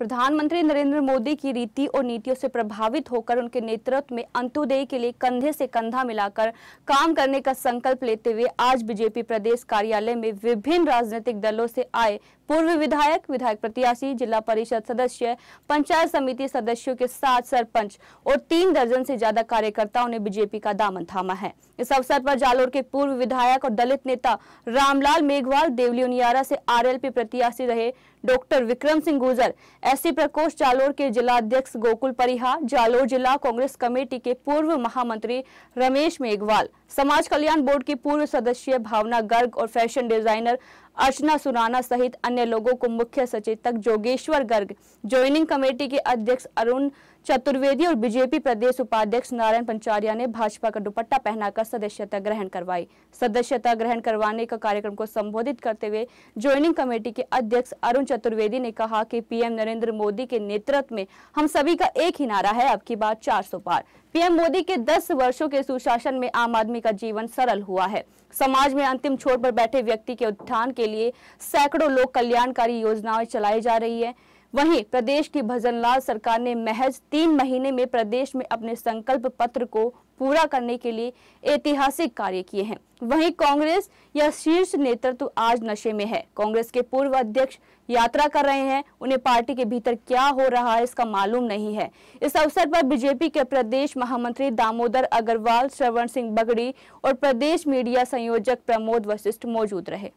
प्रधानमंत्री नरेंद्र मोदी की रीति और नीतियों से प्रभावित होकर उनके नेतृत्व में अंत्योदय के लिए कंधे से कंधा मिलाकर काम करने का संकल्प लेते हुए आज बीजेपी प्रदेश कार्यालय में विभिन्न राजनीतिक दलों से आए पूर्व विधायक विधायक प्रत्याशी, जिला परिषद सदस्य, पंचायत समिति सदस्यों के साथ सरपंच और तीन दर्जन से ज़्यादा कार्यकर्ताओं ने बीजेपी का दामन थामा है। इस अवसर पर जालोर के पूर्व विधायक और दलित नेता रामलाल मेघवाल, देवलियोनियारा से आरएलपी प्रत्याशी रहे डॉक्टर विक्रम सिंह गुजर एससी प्रकोष्ठ जालोर के जिला अध्यक्ष गोकुल परिहा, जालोर जिला कांग्रेस कमेटी के पूर्व महामंत्री रमेश मेघवाल, समाज कल्याण बोर्ड की पूर्व सदस्य भावना गर्ग और फ़ैशन डिज़ाइनर अर्चना सुराना सहित अन्य लोगों को मुख्य सचेतक जोगेश्वर गर्ग, ज्वाइनिंग कमेटी के अध्यक्ष अरुण चतुर्वेदी और बीजेपी प्रदेश उपाध्यक्ष नारायण पंचारिया ने भाजपा का दुपट्टा पहनाकर सदस्यता ग्रहण करवाई। सदस्यता ग्रहण करवाने का कार्यक्रम को संबोधित करते हुए ज्वाइनिंग कमेटी के अध्यक्ष अरुण चतुर्वेदी ने कहा कि पीएम नरेंद्र मोदी के नेतृत्व में हम सभी का एक ही नारा है अब की बात चार पार। पीएम मोदी के 10 वर्षों के सुशासन में आम आदमी का जीवन सरल हुआ है। समाज में अंतिम छोर पर बैठे व्यक्ति के उत्थान के लिए सैकड़ों लोग कल्याणकारी योजनाएँ चलाई जा रही है। वहीं प्रदेश की भजनलाल सरकार ने महज तीन महीने में प्रदेश में अपने संकल्प पत्र को पूरा करने के लिए ऐतिहासिक कार्य किए हैं। वहीं कांग्रेस या शीर्ष नेतृत्व आज नशे में है। कांग्रेस के पूर्व अध्यक्ष यात्रा कर रहे हैं। उन्हें पार्टी के भीतर क्या हो रहा है, इसका मालूम नहीं है। इस अवसर पर बीजेपी के प्रदेश महामंत्री दामोदर अग्रवाल, श्रवण सिंह बगड़ी और प्रदेश मीडिया संयोजक प्रमोद वशिष्ठ मौजूद रहे।